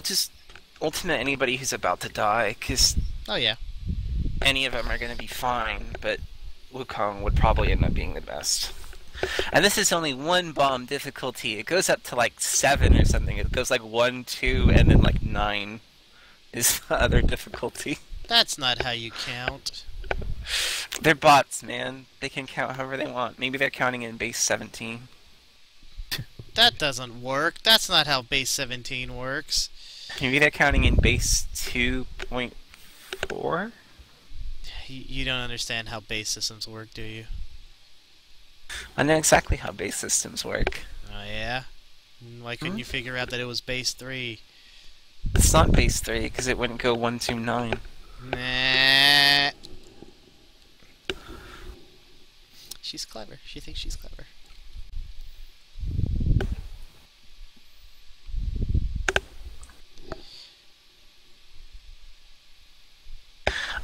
Well, just ultimate anybody who's about to die, because Oh yeah. any of them are going to be fine, but Wukong would probably end up being the best. And this is only one bomb difficulty. It goes up to like seven or something. It goes like one, two, and then like nine is the other difficulty. That's not how you count. They're bots, man. They can count however they want. Maybe they're counting in base 17. That doesn't work. That's not how base 17 works. Maybe they're counting in base 2.4? You, you don't understand how base systems work, do you? I know exactly how base systems work. Oh yeah. Mm, Why couldn't Hmm? you figure out that it was base 3? It's not base 3, because it wouldn't go 1, 2, 9. Nah. She's clever. She thinks she's clever.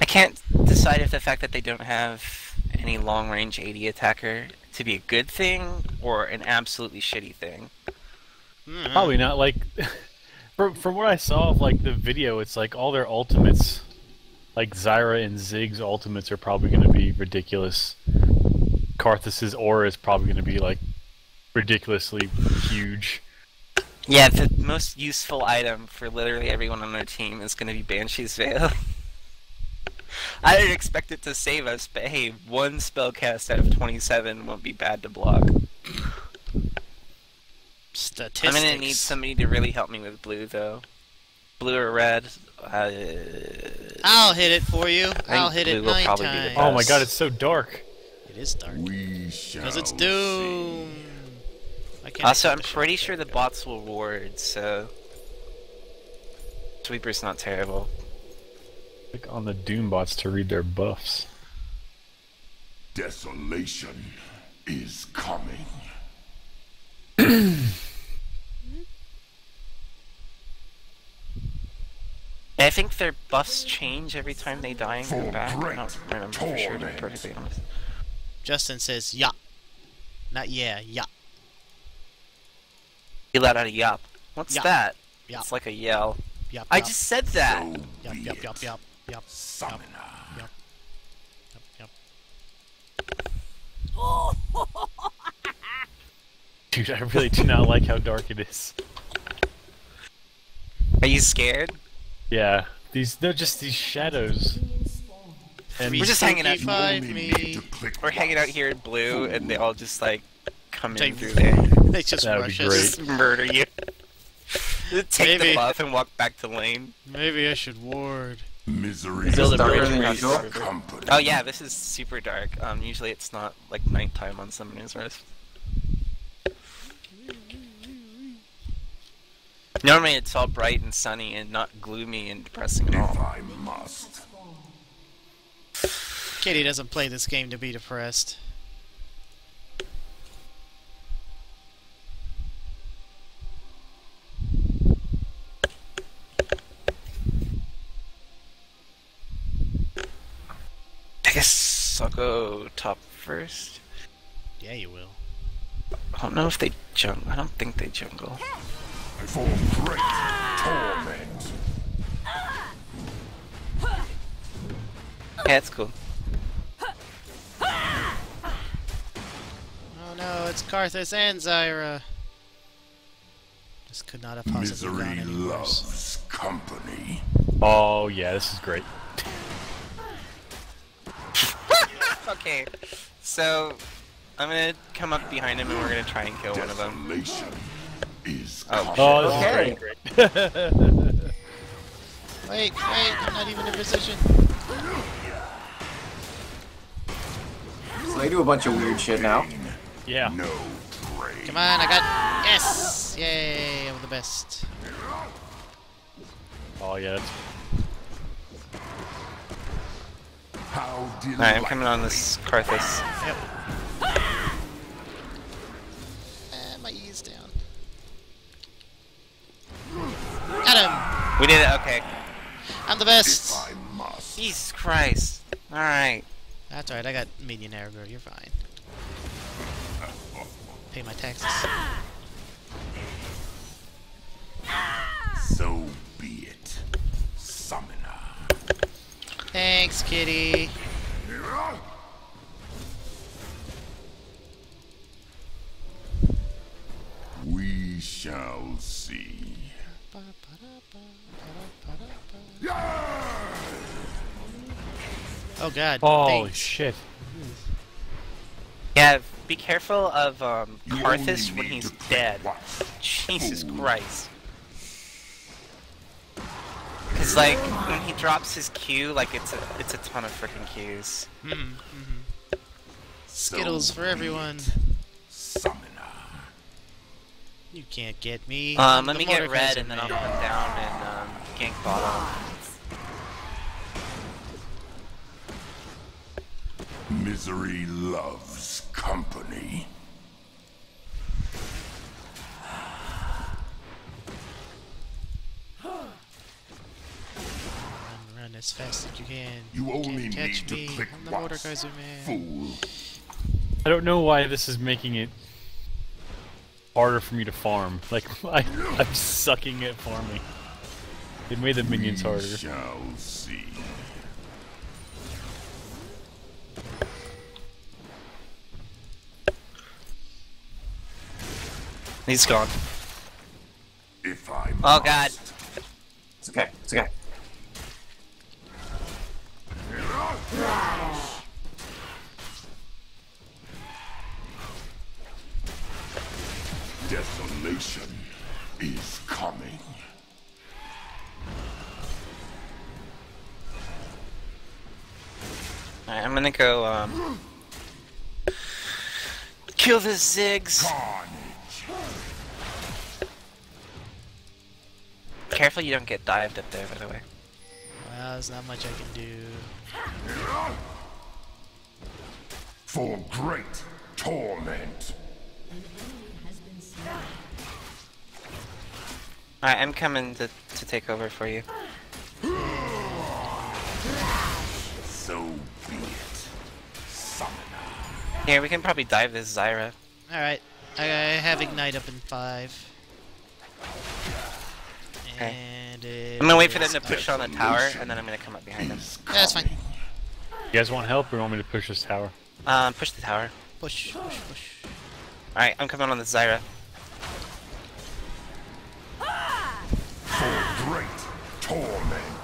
I can't decide if the fact that they don't have any long range AD attacker to be a good thing or an absolutely shitty thing. Mm. Probably not. Like, from from what I saw of like the video, it's like all their ultimates, like Zyra and Ziggs' ultimates, are probably going to be ridiculous. Karthus's aura is probably going to be like ridiculously huge. Yeah, the most useful item for literally everyone on their team is going to be Banshee's Veil. I didn't expect it to save us, but hey, one spell cast out of 27 won't be bad to block. Statistics. I'm gonna need somebody to really help me with blue, though. Blue or red? Uh, I'll hit it for you. I'll hit it will nine be times. Oh my god, it's so dark. It is dark. We shall Because it's. Doom. I can't also, I'm pretty sure the bots will ward, so Sweeper's not terrible. Click on the Doombots to read their buffs. Desolation is coming. I think their buffs change every time they die and For come back. I don't remember for sure, to be perfectly honest. Justin says, yeah. Not yeah, yeah. He let out a yop. What's Yop. that? Yop. It's like a yell. Yup, I just said that! So yup, be yup, it. Yup, yup, Yep. Summoner. yup, yup. Dude, I really do not like how dark it is. Are you scared? Yeah, these they're just these shadows. And We're just hanging out- Spooky me. need to click We're hanging out here in blue, and they all just like come in Take- through there. They just That would rush be us. great. Just murder you. Take Maybe. the buff and walk back to lane. Maybe I should ward. Misery Build a is bridge always across the river. company. Oh yeah, this is super dark. Um, usually it's not like nighttime on Summoner's Rift. Normally it's all bright and sunny and not gloomy and depressing at all. If all. I must. Kitty doesn't play this game to be depressed. Guess I'll go top first. Yeah, you will. I don't know if they jungle. I don't think they jungle. For great torment. Yeah, it's cool. Oh no, it's Karthus and Zyra. This could not have possibly Misery gone any worse. loves company. oh yeah, this is great. Okay, so I'm gonna come up behind him and we're gonna try and kill one of them. Desolation is Oh, coming. Oh, this Okay. is great. great. Wait, wait, I'm not even in position. So they do a bunch of weird shit now. yeah. No praise. Come on, I got. Yes! Yay, I'm the best. Oh yeah. That's... Alright, I'm coming on this Karthus. Yep. And my E's down. Got him! We did it, okay. I'm the best! Jesus Christ. Alright. That's alright, I got median aggro, you're fine. Pay my taxes. So summoner. Thanks, kitty. We shall see. Oh god. Holy thanks. shit. Yeah, be careful of um, You Karthus when he's dead. Jesus Christ. Cause like when he drops his Q, like it's a it's a ton of freaking Qs. Mhm, mhm. Skittles So for everyone. Summoner. You can't get me. Um, let the me get red and then I'll come down and um, gank bottom. Misery loves company. Run, run as fast as you can. You only can't catch need to me. click I'm the once. Mordekaiser man. Fool. I don't know why this is making it harder for me to farm. Like, I, I'm sucking at farming. It made the minions we harder. shall see. He's gone. If I Oh god. It's okay. It's okay. Desolation is coming. Alright, I'm gonna go um kill the Ziggs. Careful you don't get dived up there, by the way. Well, there's not much I can do. For great torment. Alright, I'm coming to, to take over for you. So be it. Summoner. Here, we can probably dive this Zyra. Alright, I have Ignite up in 5. And it I'm gonna wait for them to push on the tower, and then I'm gonna come up behind them. Yeah, that's fine. You guys want help or want me to push this tower? Um, push the tower. Push, push, push. Alright, I'm coming on the Zyra. For great torment.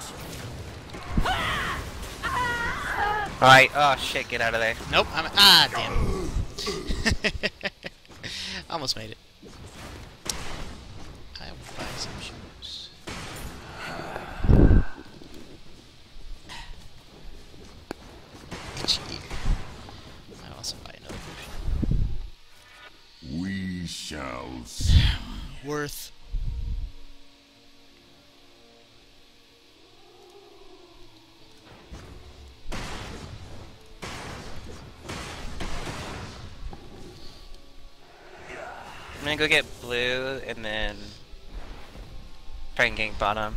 Alright, oh shit, get out of there. Nope, I'm. Ah, damn. Almost made it. I will buy some shoes. Itchy ear. I also buy another potion. We shall see. Worth. Gonna go get blue, and then try and gank bottom.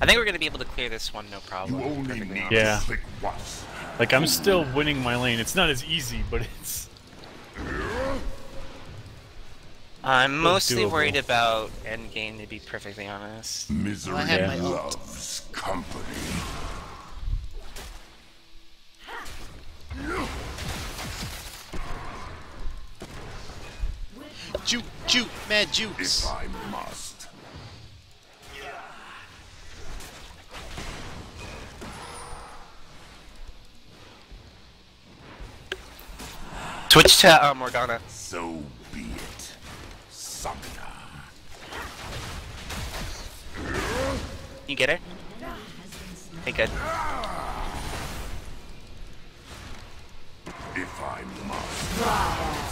I think we're gonna be able to clear this one, no problem. only perfectly need honest. Yeah. to click once. Like, I'm still winning my lane. It's not as easy, but it's... I'm mostly doable. worried about endgame, to be perfectly honest. Misery I have my ult. loves company. Juke, mad If. I must. Switch to uh, Morgana. So be it. Summoner. You get her? Hey, good. If I must.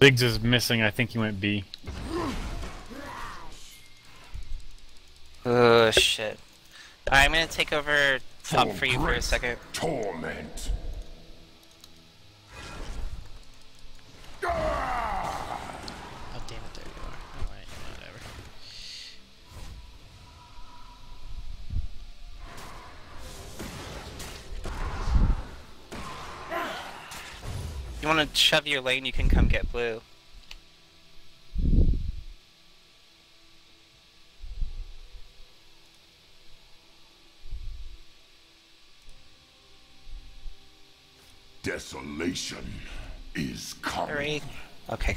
Biggs is missing. I think he went B. Oh shit. I'm gonna take over top for you for a second. Torment. Shove your lane, you can come get blue. Desolation is coming. Okay.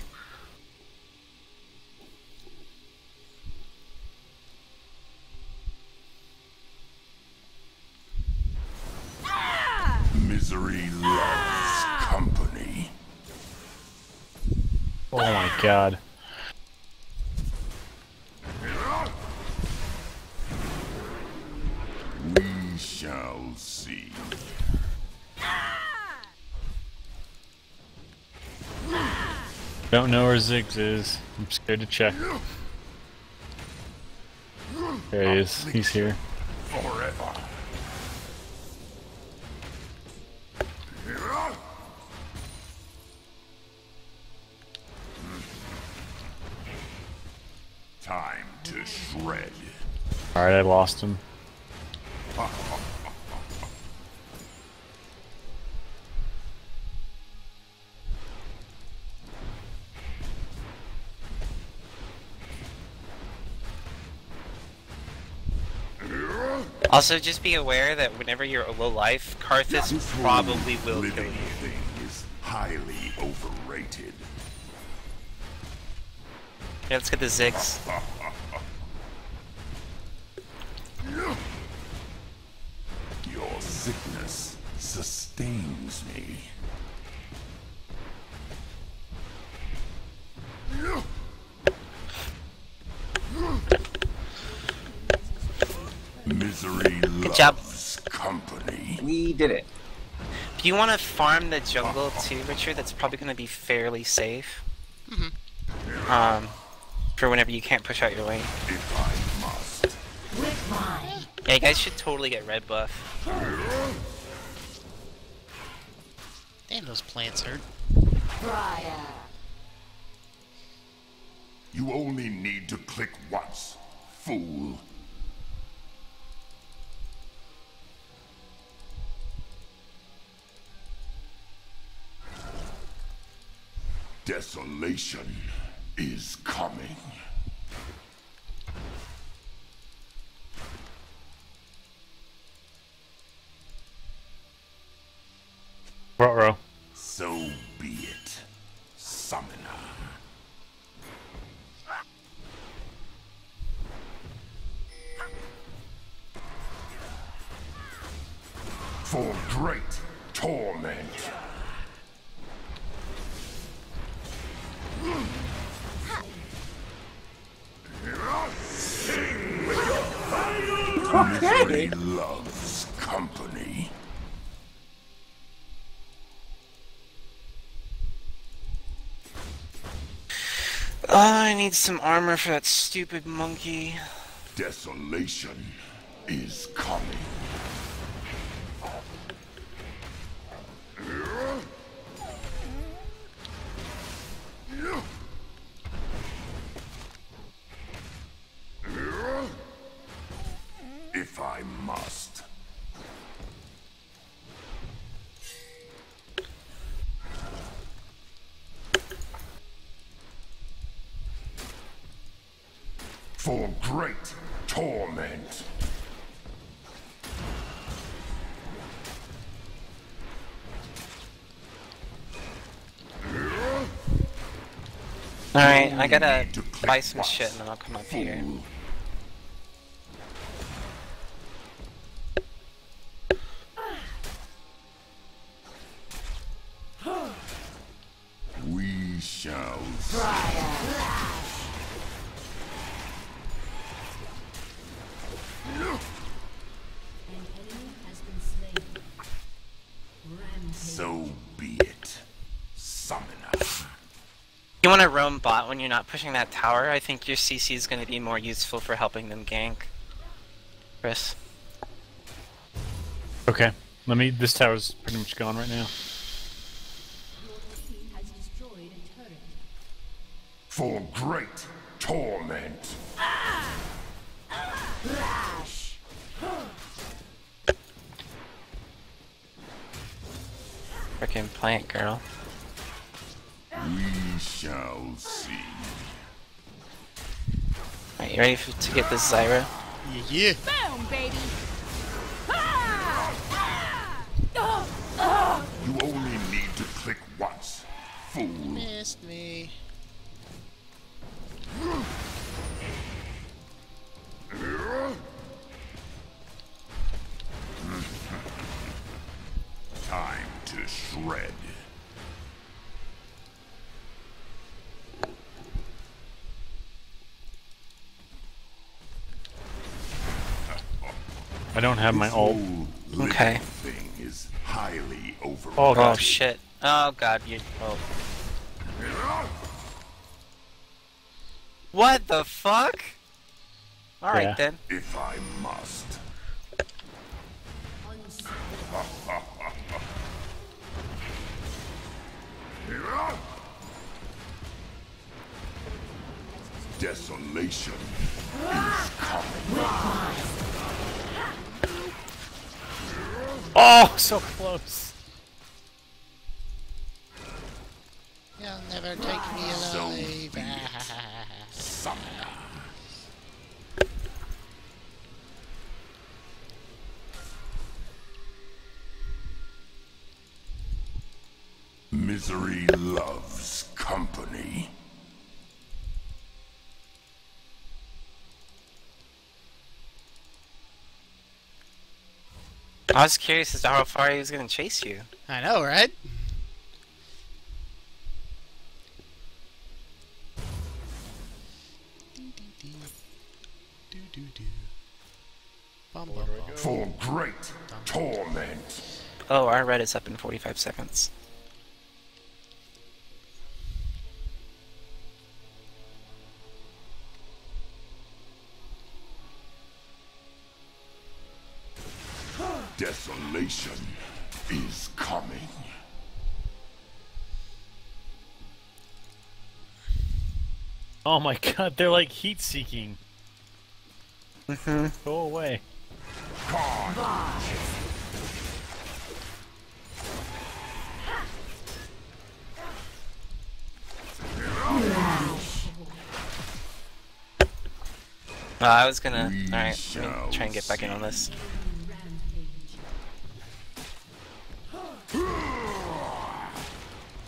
Misery god. We shall see. Don't know where Ziggs is. I'm scared to check. There he is. He's here. Alright, lost him. Also, just be aware that whenever you're a low life, Karthus This probably will kill living you. thing is highly overrated. Yeah, let's get the Ziggs. sustains me. Misery Good job. company. We did it. Do you want to farm the jungle too, Richard? That's probably going to be fairly safe. Um, for whenever you can't push out your lane. If I must. Yeah, you guys should totally get red buff. Damn, those plants hurt. You only need to click once, fool. Desolation is coming. Front row. So be it, summoner. I need some armor for that stupid monkey. Desolation is coming. For great torment. Alright, I gotta need to click buy some shit and then I'll come up here. Want to roam bot when you're not pushing that tower? I think your CC is going to be more useful for helping them gank. Chris. Okay. Let me. This tower's pretty much gone right now. Shall see. Alright, you ready for, to get this Zyra? Yeah, yeah. Boom, baby. You only need to click once. Fool. Missed me. Time to shred. I don't have my ult. Okay. little thing is highly overrated. Oh Oh shit. Oh god, you. Oh. What the fuck? Alright Yeah. then. If I must. Desolation is coming. Oh, so close. You'll never take me ah, So alive. be Summon. Misery loves company. I was curious as to how far he was gonna chase you. I know, right? For great torment. Oh, our red is up in 45 seconds. Desolation is coming. Oh my god, they're like heat seeking. Mm-hmm. Go away. Uh, I was gonna. Alright, let me try and get back in on this.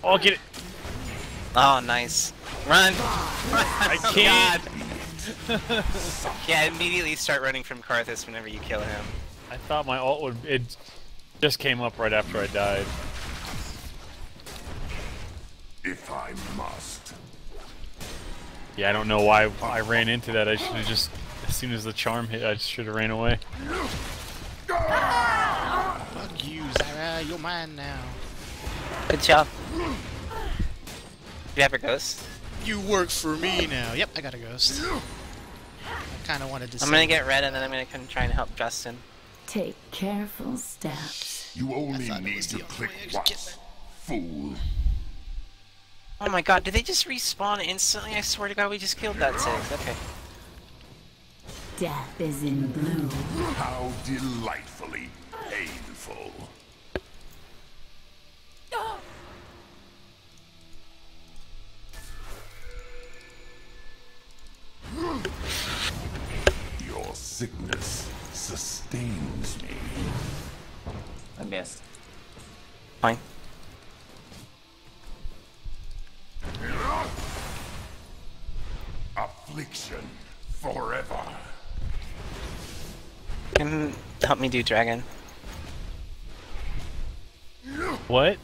Oh, get it. Oh, nice. Run! I Oh, can't. Yeah, immediately start running from Karthus whenever you kill him. I thought my ult would. It just came up right after I died. If I must. Yeah, I don't know why I ran into that. I should have just. As soon as the charm hit, I should have ran away. Fuck you, Zara. You're mine now. Good job. You have a ghost? You work for me now. Yep, I got a ghost. I kind of wanted to. I'm see gonna get red and then I'm gonna come try and help Justin. Take careful steps. You only need to click way I could get once. Fool. Oh my god, did they just respawn instantly? I swear to god, we just killed that Ziggs. Okay. Death is in blue. How delightfully painful. Sickness sustains me. I missed. Fine. Affliction forever. Can help me do dragon. What?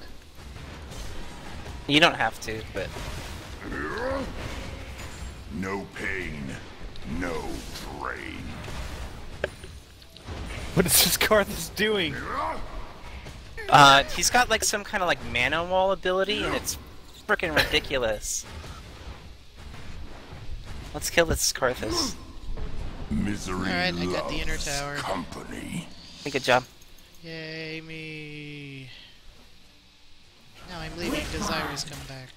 You don't have to, but No pain, no drain. What is this Karthus doing? uh, he's got like some kind of like mana wall ability, and it's freaking ridiculous. Let's kill this Karthus. Misery Alright, I got the inner loves tower. company. Hey, good job. Yay me. Now I'm leaving Desirous come back.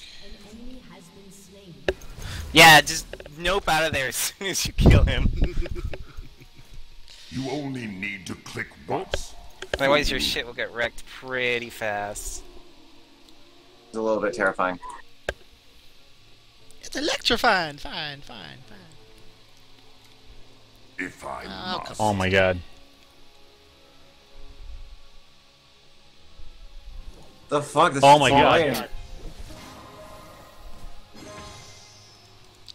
Yeah, just nope out of there as soon as you kill him. You only need to click once. Otherwise, your shit will get wrecked pretty fast. It's a little bit terrifying. It's electrifying. Fine, fine, fine. If I Oh, must. Oh my god. The fuck? This Oh my flying. God.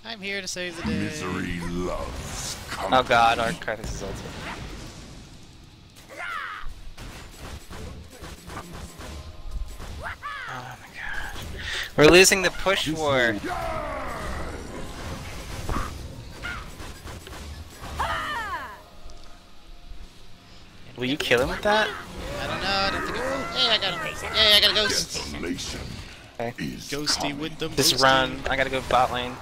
I'm here to save the day. Misery loves company. Oh god, our Karthus is ultimate. We're losing the push war. Will you kill him with that? I don't know. I don't think it will. Hey, I got him. Hey, I got a ghost. Okay. Ghosty coming. with them. Just ghosty. run. I gotta go bot lane.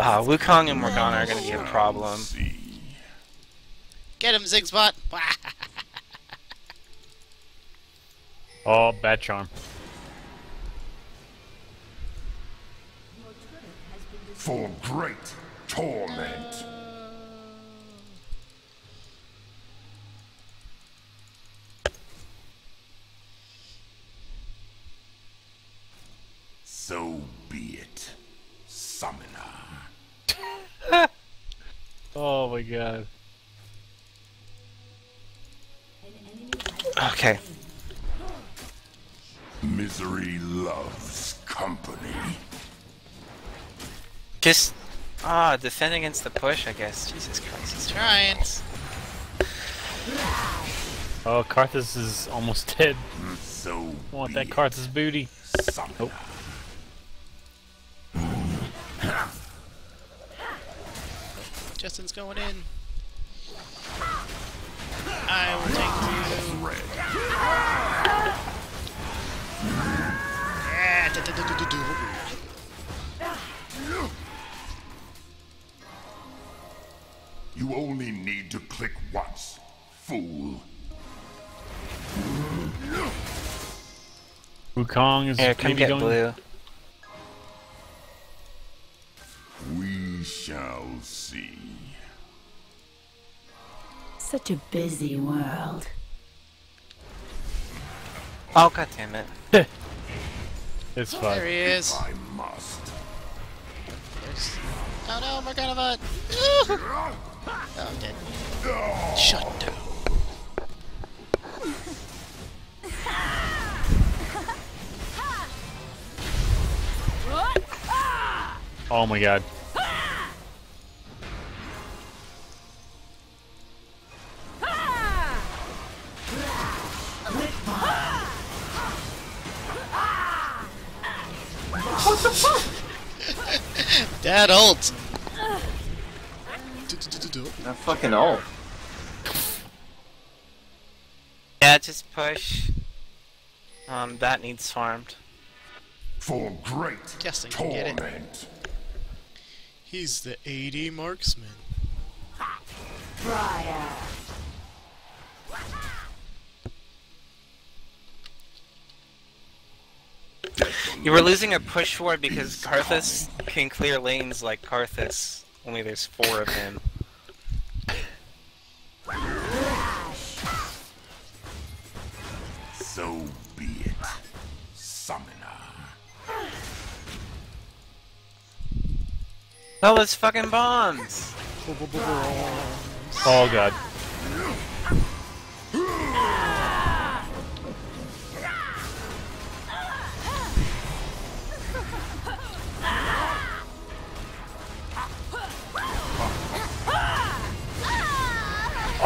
Ah, Wukong and Morgana are gonna be a problem. See. Get him, Zigspot. Oh, bad charm. For great torment. So be it, summoner. Oh my god. Okay. Misery loves company. Just ah, defend against the push, I guess. Jesus Christ. he's Trying. Oh, Karthus is almost dead. So I want that it, Karthus booty. summoner. Justin's going in. I will take you. Yeah. You only need to click once, fool. Wukong is Here, come maybe get going. blue. We shall see. Such a busy world. Oh god damn it. It's oh, There fine. he is. I must. There's... Oh no, Morgana Oh, I'm dead. Shut down. Oh my god. Dad ult. That fucking ult. Yeah, just push. Um, that needs farmed. For great Guessing can get it. torment. He's the AD marksman. You were losing a push war because Karthus can clear lanes like Karthus. Only there's four of him. So be it, summoner. Oh, it's fucking bombs! Oh god.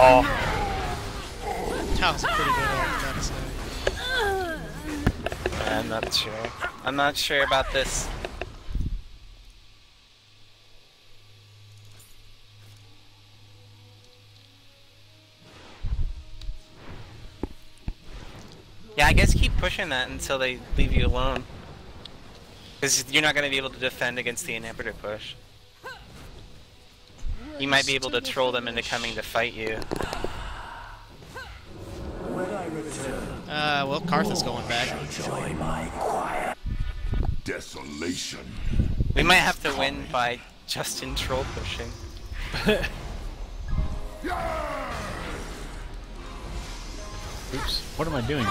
That was pretty good ult, gotta say. I'm not sure. I'm not sure about this. Yeah, I guess keep pushing that until they leave you alone. Because you're not going to be able to defend against the inhibitor push. You might be able to troll them into coming to fight you. Uh, well, Karthus going back. Desolation. We might have to win by Justin troll pushing. Oops. What am I doing?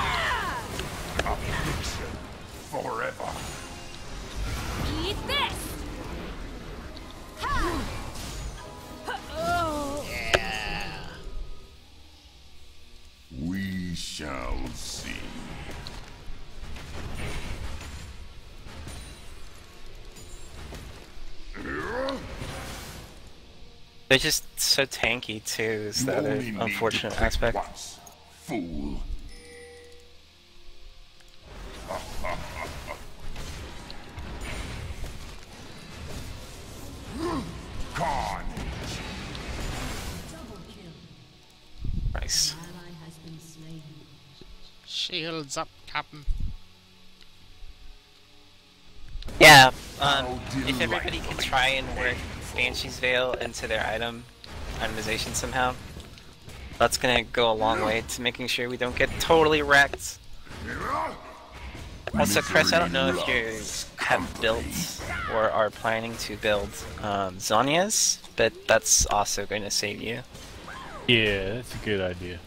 They're just so tanky too. Is You the other only need to unfortunate aspect. Once, fool. Carnage. Nice. Shields up, Captain. Yeah. Um, if everybody can try and work Banshee's Veil into their item itemization somehow, that's gonna go a long way to making sure we don't get totally wrecked. Also, Chris, I don't know if you have built or are planning to build um, Zhonya's, but that's also going to save you. Yeah, that's a good idea.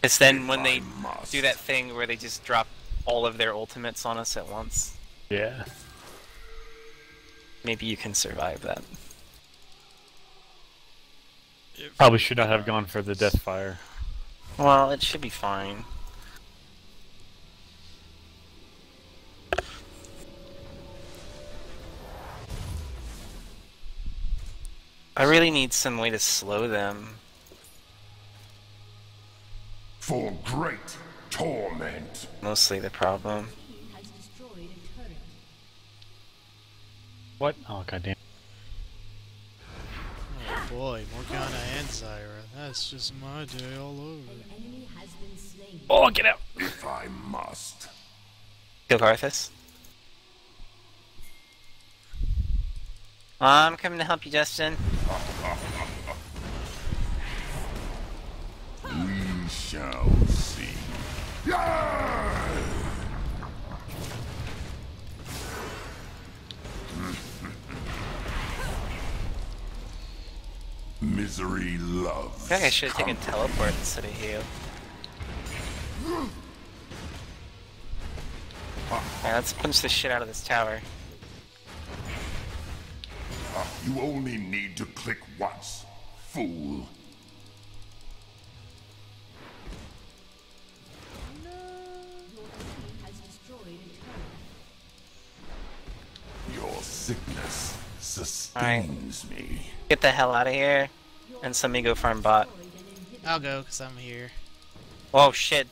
Because then when they do that thing where they just drop all of their ultimates on us at once, Yeah. Maybe you can survive that. Probably should not have gone for the death fire. Well, it should be fine. I really need some way to slow them. For great torment. Mostly the problem. What? Oh goddamn. Oh boy, Morgana and Zyra. That's just my day all over. Oh, get out! If I must. Kill Garthus. I'm coming to help you, Justin. We shall see. Misery loves. I feel like I should have taken teleport instead of heal. Alright, let's punch the shit out of this tower. You only need to click once, fool. Your sickness sustains me. Get the hell out of here. And somebody go farm bot. I'll go, because I'm here. Oh shit.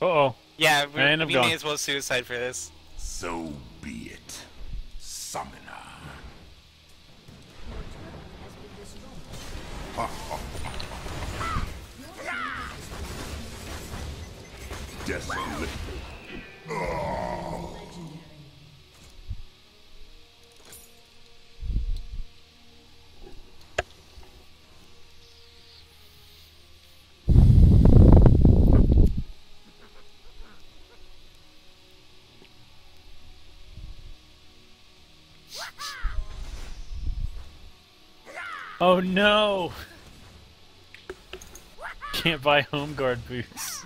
Uh oh. Yeah, we, And I'm we gone. may as well suicide for this. So be it. Summoner. Desolate. Oh no! Can't buy home guard boots.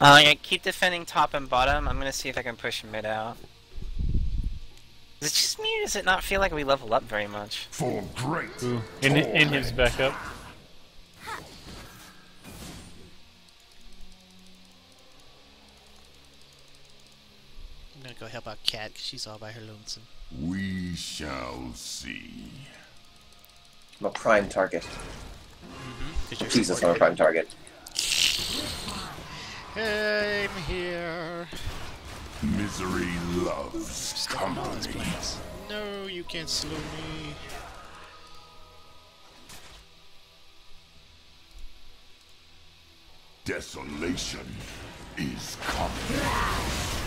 Uh, yeah, keep defending top and bottom. I'm gonna see if I can push mid out. Is it just me or does it not feel like we level up very much? For great. Ooh. In, in his torment. I'm gonna go help out Cat, 'cause she's all by her lonesome. We shall see. I'm a prime target. Mm-hmm. you're Jesus, I'm a prime target. it. I'm here. Misery loves Stepping on his company. No, you can't slow me. Desolation is coming.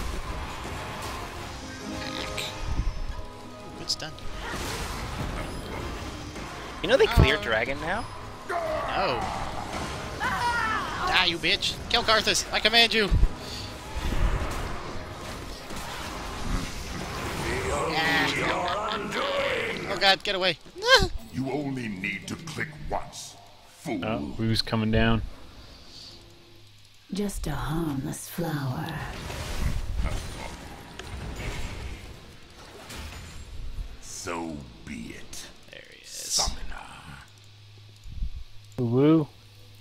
Good stun. You know they clear dragon now? No. Die, you bitch. Kill Karthus. I command you. Ah. Oh god, get away. You only need to click once. Fool. Oh, Wu's coming down. Just a harmless flower. Wu.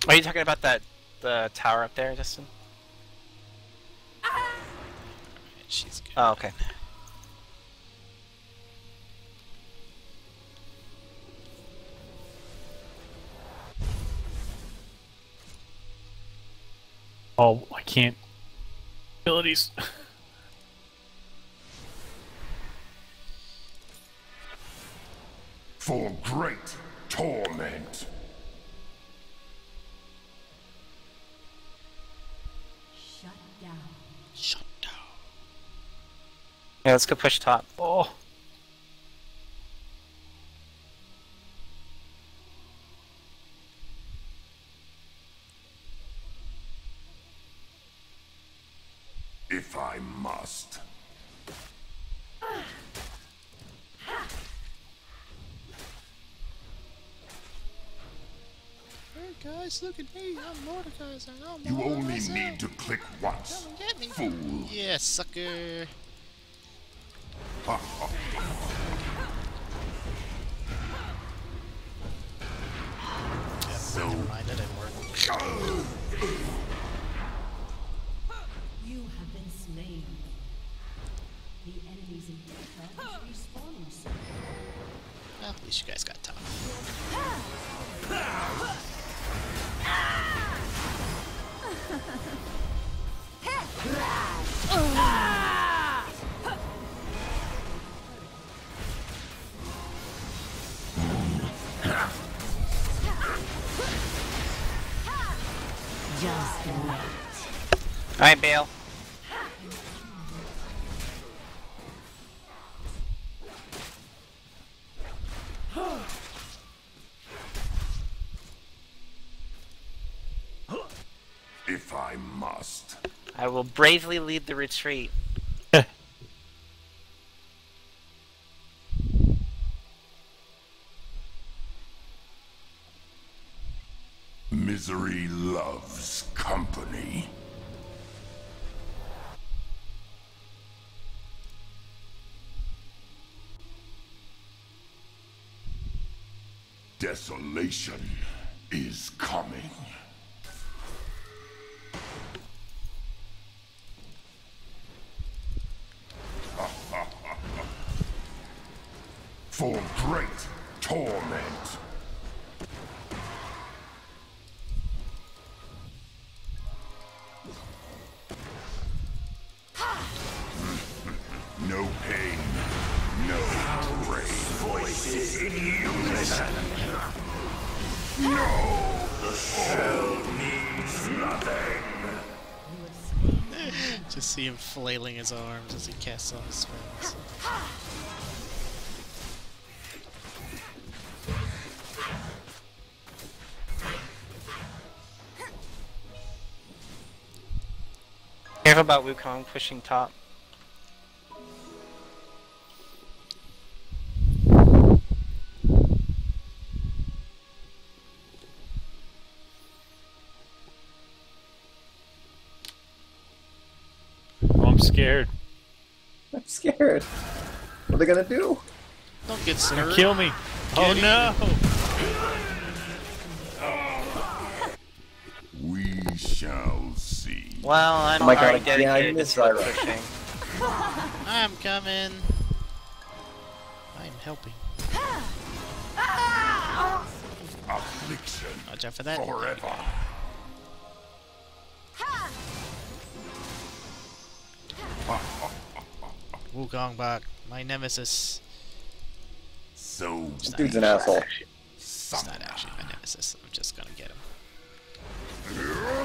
Are you talking about that the tower up there, Justin? She's good. Oh, okay. Oh, I can't. Abilities. For great torment. Yeah, let's go push top. Oh. If I must. Hey guys, look at me. I'm Mordekaiser. I'm You only Mordekaiser. need to click once. Come and get me. Fool. Yeah, sucker. So Alright, Bale. if I must. I will bravely lead the retreat. Desolation is coming. Flailing his arms as he casts all his spells. About Wukong pushing top. I'm scared. I'm scared. What are they gonna do? Don't get slurred. Kill me. Oh Get no. We shall see. Well, I'm Oh my God, already yeah, I dedicated miss to sword Zyra. pushing. I'm coming. I'm helping. Affliction Watch out for that. forever. Wukong Bak, my nemesis. So It's Dude's an asshole. It's not actually my nemesis. I'm just gonna get him. No,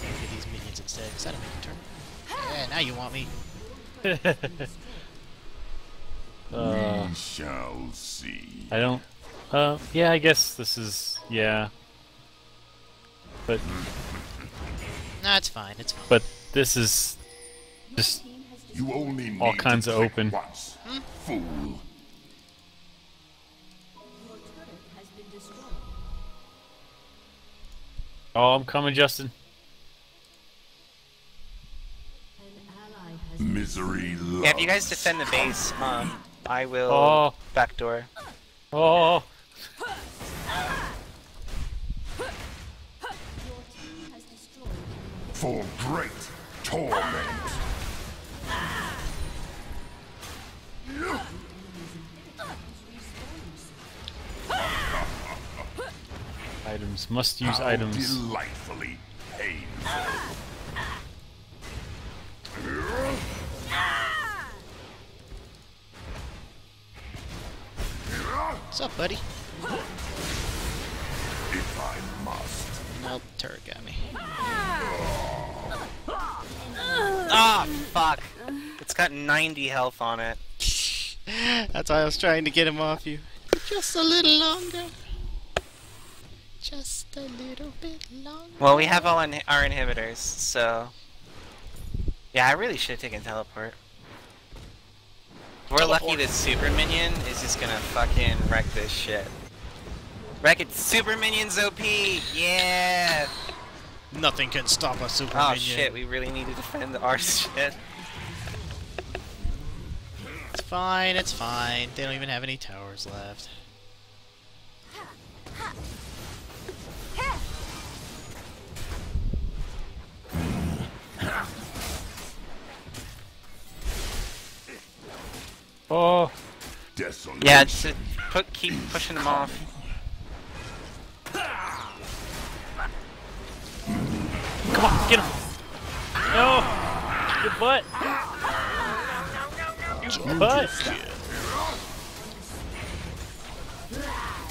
get these minions instead. Is that a minion turn? Yeah, now you want me. Uh, we shall see. I don't. Uh, yeah, I guess this is yeah. But Nah, it's fine. It's fine. but this is just you only need all kinds of open. Once. Hmm? Fool. Oh, I'm coming, Justin. Misery. Yeah, if you guys defend the base, um, I will oh. backdoor. Oh. For great torment. Items. Must use How items. Delightfully painful. What's up, buddy? If I must. Nope, turret got me. Ah, fuck. It's got 90 health on it. That's why I was trying to get him off you. Just a little longer. Just a little bit longer. Well, we have all in our inhibitors, so... Yeah, I really should have taken teleport. We're lucky Teleport. this super minion is just gonna fucking wreck this shit. Wreck it, super minions OP! Yeah! Nothing can stop a super Oh minion. shit, we really need to defend our shit. It's fine, it's fine. They don't even have any towers left. Oh, Desolation. Yeah, just uh, put, keep pushing them off. come on, get him! No, your butt. Your butt.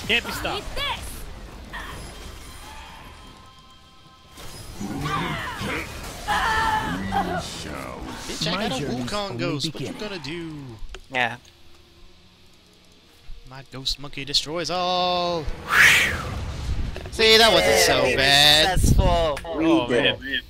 Can't be stopped. Eat this! Bitch, I got a Wukong ghost. What you gonna do? Yeah. My ghost monkey destroys all. See, that wasn't so bad. Successful! We Oh did man, it.